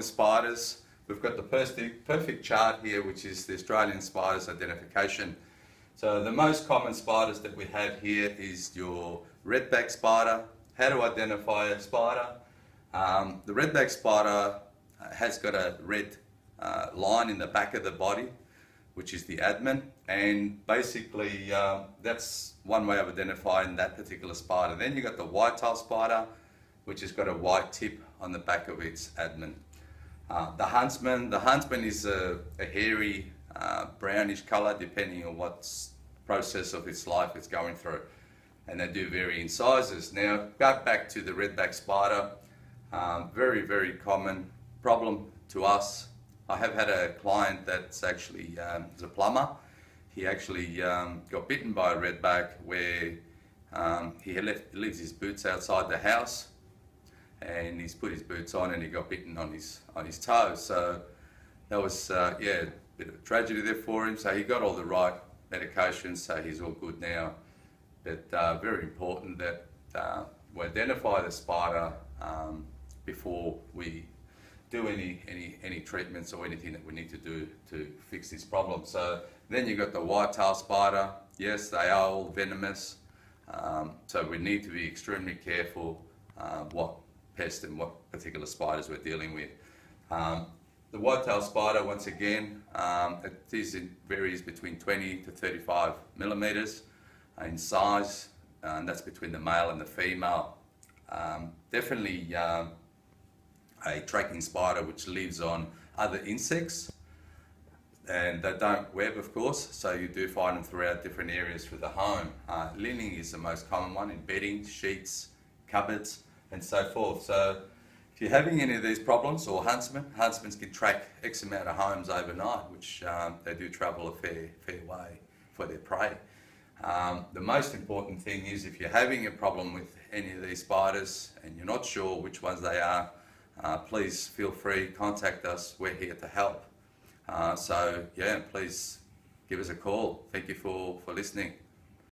with spiders, we've got the perfect, chart here, which is the Australian spiders identification. So the most common spiders that we have here is your redback spider. How to identify a spider? Um, the redback spider has got a red uh, line in the back of the body, which is the abdomen, and basically um, that's one way of identifying that particular spider. Then you've got the white-tailed spider, which has got a white tip on the back of its abdomen. Uh, the huntsman, the huntsman is a, a hairy uh, brownish color depending on what process of its life it's going through. And they do vary in sizes. Now, go back to the redback spider, um, very, very common problem to us. I have had a client that's actually um, a plumber. He actually um, got bitten by a redback where um, he left, leaves his boots outside the house and he's put his boots on and he got bitten on his on his toe. So that was uh, yeah, a bit of a tragedy there for him. So he got all the right medications, so he's all good now. But uh, very important that uh, we identify the spider um, before we do any, any, any treatments or anything that we need to do to fix this problem. So then you've got the white-tailed spider. Yes, they are all venomous. Um, so we need to be extremely careful uh, what pest and what particular spiders we're dealing with. Um, the white-tailed spider, once again, um, it is, it varies between 20 to 35 millimeters in size, and that's between the male and the female. Um, definitely um, a tracking spider which lives on other insects and they don't web of course so you do find them throughout different areas for the home. Uh, linen is the most common one in bedding, sheets, cupboards and so forth. So if you're having any of these problems, or huntsmen, huntsmen can track X amount of homes overnight, which um, they do travel a fair, fair way for their prey. Um, the most important thing is if you're having a problem with any of these spiders and you're not sure which ones they are, uh, please feel free, contact us, we're here to help. Uh, so yeah, please give us a call. Thank you for, for listening.